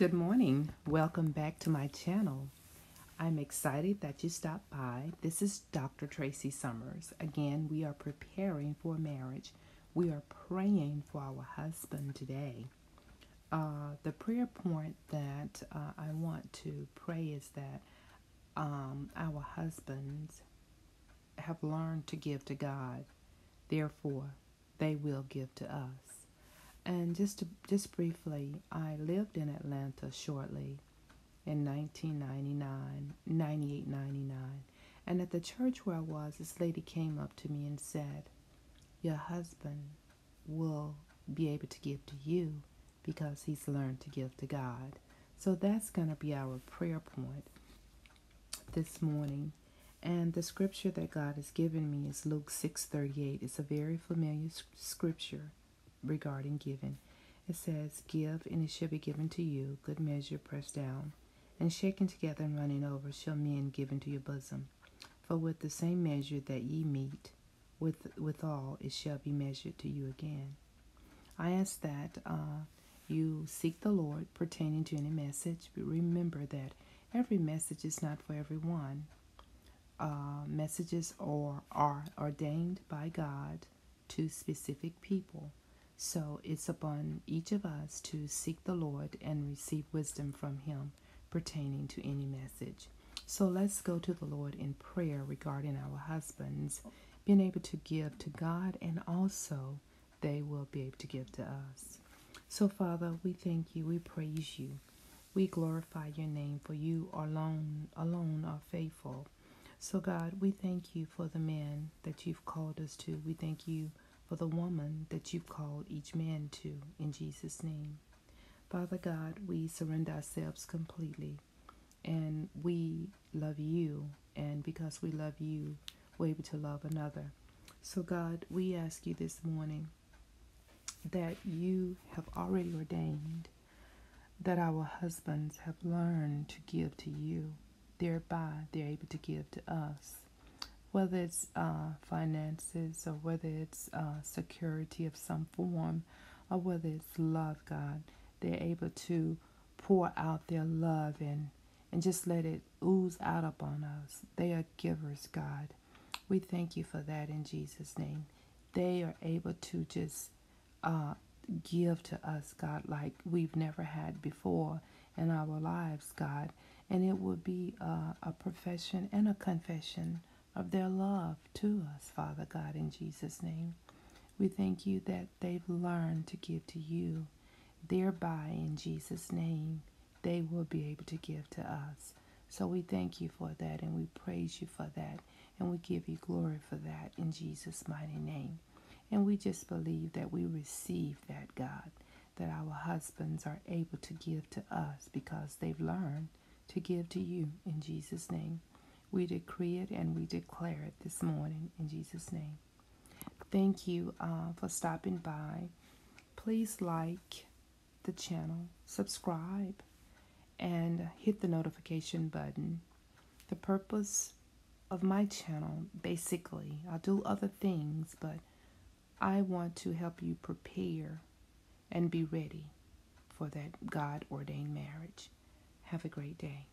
Good morning. Welcome back to my channel. I'm excited that you stopped by. This is Dr. Tracy Summers. Again, we are preparing for marriage. We are praying for our husband today. Uh, the prayer point that uh, I want to pray is that um, our husbands have learned to give to God. Therefore, they will give to us. And just to, just briefly, I lived in Atlanta shortly in 1999, 98, 99. And at the church where I was, this lady came up to me and said, Your husband will be able to give to you because he's learned to give to God. So that's going to be our prayer point this morning. And the scripture that God has given me is Luke 6:38. It's a very familiar scripture regarding giving. It says, Give, and it shall be given to you, good measure, pressed down, and shaken together and running over, shall men give into your bosom. For with the same measure that ye meet, with withal it shall be measured to you again. I ask that uh, you seek the Lord pertaining to any message, but remember that every message is not for everyone. Uh, messages are, are ordained by God to specific people. So it's upon each of us to seek the Lord and receive wisdom from Him pertaining to any message. So let's go to the Lord in prayer regarding our husbands being able to give to God and also they will be able to give to us. So, Father, we thank you, we praise you, we glorify your name, for you alone alone are faithful. So, God, we thank you for the men that you've called us to. We thank you for the woman that you've called each man to in Jesus' name. Father God, we surrender ourselves completely and we love you. And because we love you, we're able to love another. So, God, we ask you this morning that you have already ordained that our husbands have learned to give to you. Thereby, they're able to give to us whether it's uh, finances or whether it's uh, security of some form or whether it's love, God, they're able to pour out their love and, and just let it ooze out upon us. They are givers, God. We thank you for that in Jesus' name. They are able to just uh, give to us, God, like we've never had before in our lives, God. And it will be uh, a profession and a confession of their love to us, Father God, in Jesus' name. We thank you that they've learned to give to you. Thereby, in Jesus' name, they will be able to give to us. So we thank you for that and we praise you for that and we give you glory for that in Jesus' mighty name. And we just believe that we receive that, God, that our husbands are able to give to us because they've learned to give to you in Jesus' name. We decree it and we declare it this morning in Jesus' name. Thank you uh, for stopping by. Please like the channel, subscribe, and hit the notification button. The purpose of my channel, basically, I do other things, but I want to help you prepare and be ready for that God ordained marriage. Have a great day.